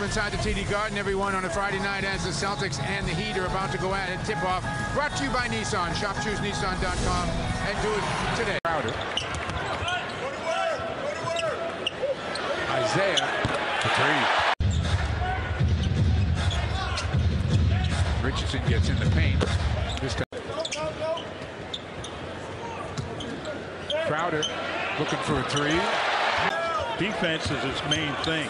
Welcome inside the TD Garden, everyone, on a Friday night as the Celtics and the Heat are about to go at it. Tip-off brought to you by Nissan. Shop ChooseNissan.com and do it today. Crowder. Isaiah. The three. Richardson gets in the paint. This time. Crowder looking for a three. Defense is his main thing.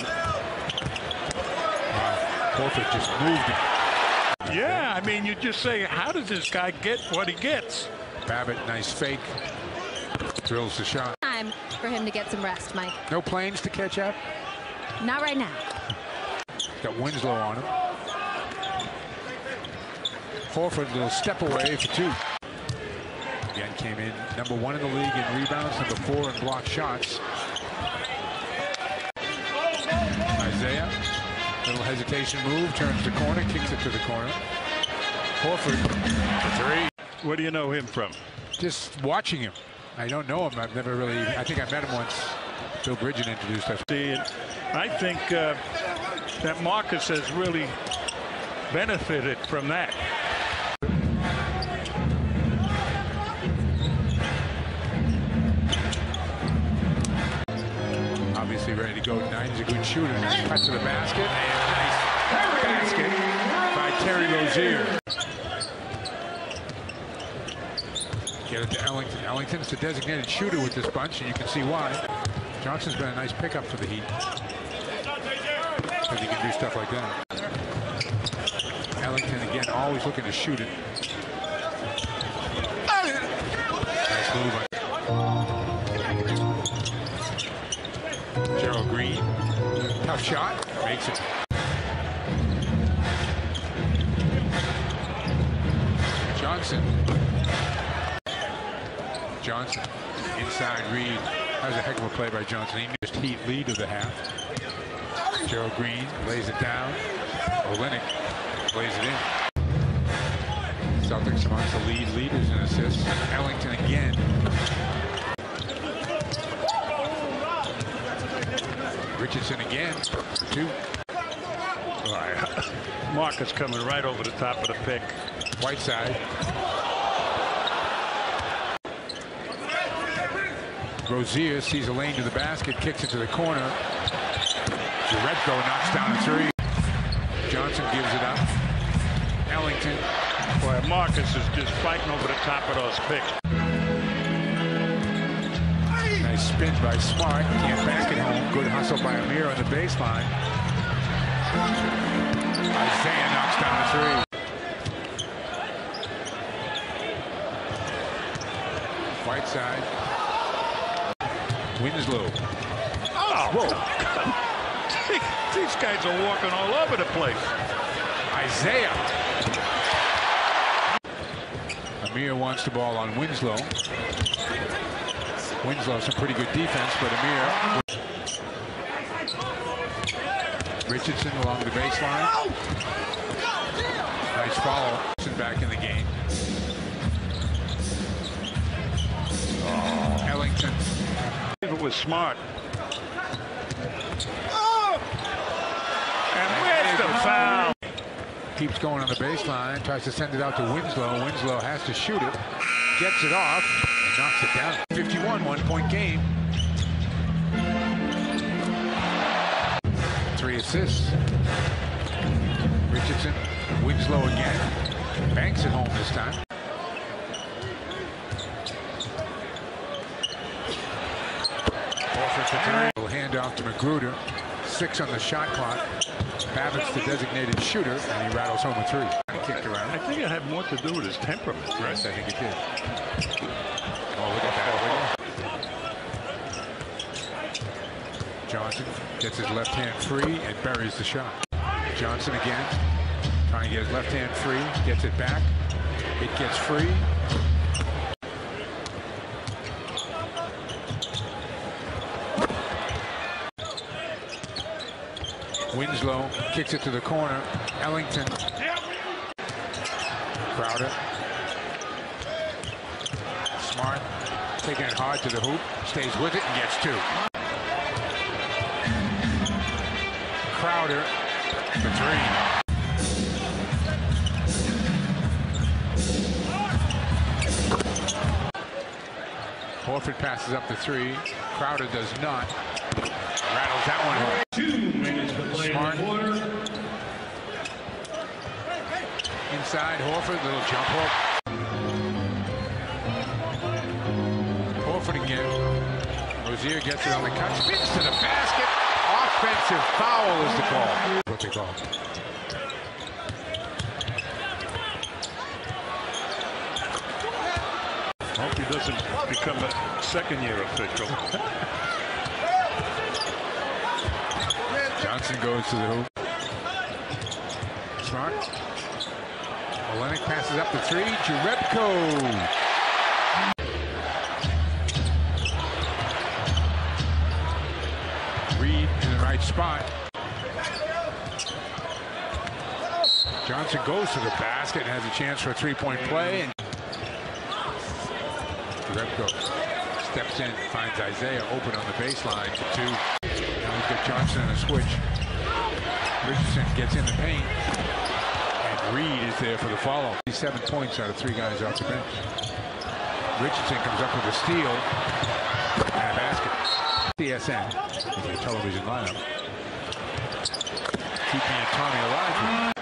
Horford just moved him. Yeah, I mean, you just say, how does this guy get what he gets? Babbitt, nice fake. Drills the shot. Time for him to get some rest, Mike. No planes to catch up. Not right now. Got Winslow on him. Horford, a little step away for two. Again, came in number one in the league in rebounds, number four in block shots. Little hesitation move, turns the corner, kicks it to the corner. Horford, for three. Where do you know him from? Just watching him. I don't know him. I've never really, I think I met him once. Bill Bridget introduced us. See, I think uh, that Marcus has really benefited from that. Obviously ready to go. He's a good shooter. Cut to the basket. And nice basket by Terry Rozier. Get it to Ellington. Ellington's the designated shooter with this bunch, and you can see why. Johnson's been a nice pickup for the Heat. Because he can do stuff like that. Ellington, again, always looking to shoot it. Nice move. Shot. Makes it. Johnson. Johnson. Inside Reed. That was a heck of a play by Johnson. He just Heat lead of the half. Gerald Green lays it down. Olynyk lays it in. Celtics amongst the lead leaders in assists. Ellington again. Again. Two. All right. Marcus coming right over the top of the pick. Whiteside. Rozier sees a lane to the basket, kicks it to the corner. Jerebko knocks down a three. Johnson gives it up. Ellington. Boy, Marcus is just fighting over the top of those picks. Spin by Smart. Can't back it home. Good hustle by Amir on the baseline. Isaiah knocks down a three. Whiteside. Winslow. Oh, whoa. These guys are walking all over the place. Isaiah. Amir wants the ball on Winslow. Winslow some pretty good defense, but Amir. Richardson along the baseline. Nice follow. Back in the game. Oh. Ellington. If it was smart. And where's the foul? Keeps going on the baseline. Tries to send it out to Winslow. Winslow has to shoot it. Gets it off. Knocks it down. 51, one-point game. Three assists. Richardson. Winslow again. Banks at home this time. Three. Little handoff to McGruder. Six on the shot clock. Babbitt's the designated shooter, and he rattles home a three. Kicked around. I think it had more to do with his temperament. Yes, I think it did. Oh, look at that. Johnson gets his left hand free and buries the shot. Johnson again, trying to get his left hand free, gets it back. It gets free. Winslow kicks it to the corner. Ellington. Crowder. Smart taking it hard to the hoop, stays with it and gets two. Crowder for three. Horford passes up the three. Crowder does not. Rattles that one home. Two minutes Smart. Inside Horford, little jump hook. Horford again. Rozier gets it on the cut, spins to the basket. Offensive foul is the call. What they call. Hope he doesn't become a second-year official. Johnson goes to the hoop. Smart. Olynyk passes up the three. Jerebko. Spot. Johnson goes to the basket and has a chance for a three-point play. And Jerebko steps in, finds Isaiah open on the baseline for two. Now he's got Johnson in a switch. Richardson gets in the paint. And Reed is there for the follow. He's seven points out of three guys off the bench. Richardson comes up with a steal and a basket. CSN is their television lineup. Keeping Tommy alive.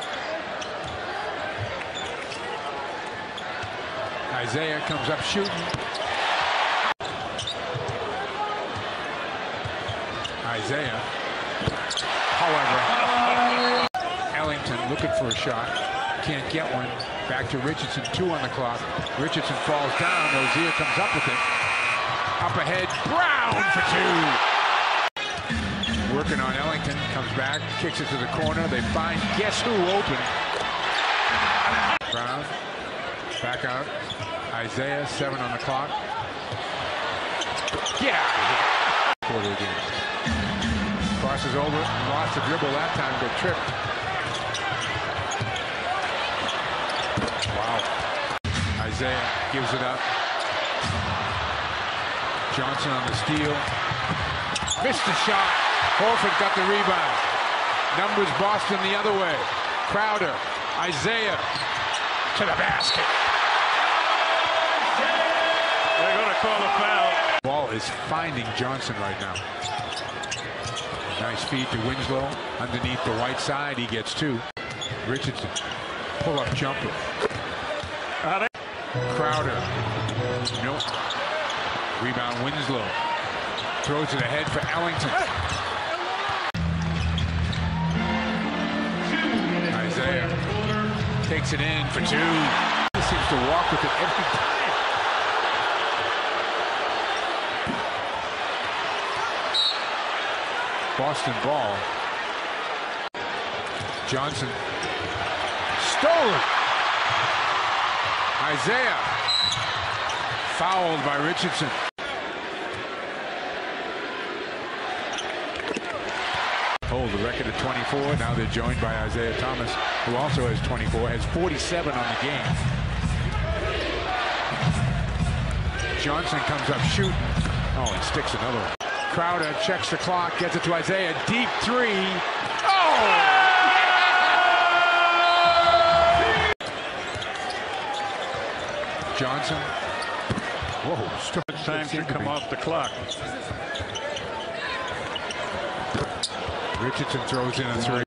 Isaiah comes up shooting. Isaiah. However, Ellington looking for a shot. Can't get one. Back to Richardson. Two on the clock. Richardson falls down. Rozier comes up with it. Up ahead. Brown for two. Working on Ellington. Comes back. Kicks it to the corner. They find guess who open. Brown. Back out. Isaiah. Seven on the clock. Get out of here. Quarter game. Crosses over, lost the dribble that time, but tripped. Wow. Isaiah gives it up. Johnson on the steal. Missed the shot. Horford got the rebound. Numbers Boston the other way. Crowder, Isaiah to the basket. They're going to call a foul. Ball is finding Johnson right now. Nice feed to Winslow. Underneath the Whiteside, he gets two. Richardson, pull-up jumper. Crowder. Nope. Rebound Winslow. Throws it ahead for Ellington. Isaiah. Takes it in for two. He seems to walk with it every time. Boston ball. Johnson. Stolen. Isaiah. Fouled by Richardson. Hold the record at 24. Now they're joined by Isaiah Thomas, who also has 24, has 47 on the game. Johnson comes up shooting. Oh, and sticks another one. Crowder checks the clock, gets it to Isaiah. Deep three. Oh! Johnson. Whoa, It's time to come off the clock. Richardson throws in a three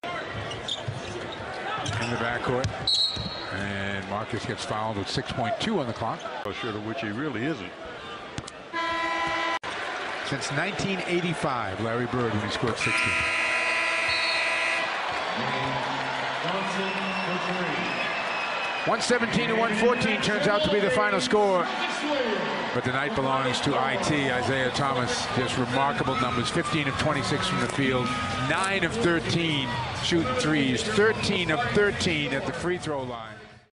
in the backcourt. And Marcus gets fouled with 6.2 on the clock. Oh, sure, to which he really isn't. Since 1985, Larry Bird when he scored 60. Johnson for three. 117 to 114 turns out to be the final score. But the night belongs to IT. Isaiah Thomas, just remarkable numbers. 15 of 26 from the field, 9 of 13 shooting threes, 13 of 13 at the free throw line.